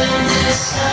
this